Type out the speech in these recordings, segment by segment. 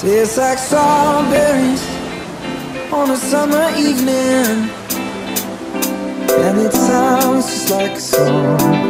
Tastes like strawberries on a summer evening, and it sounds just like a song.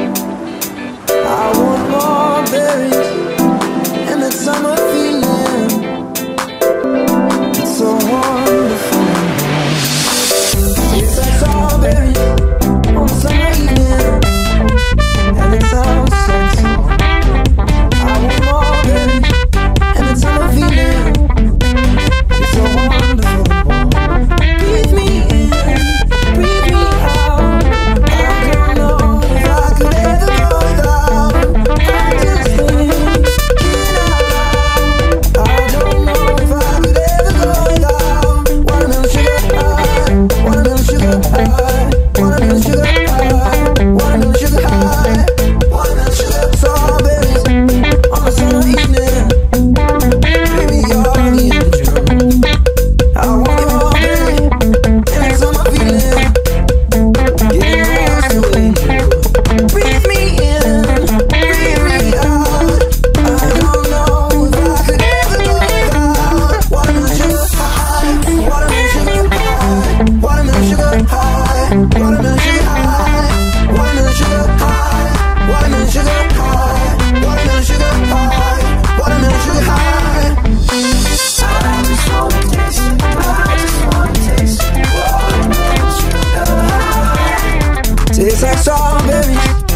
song, baby.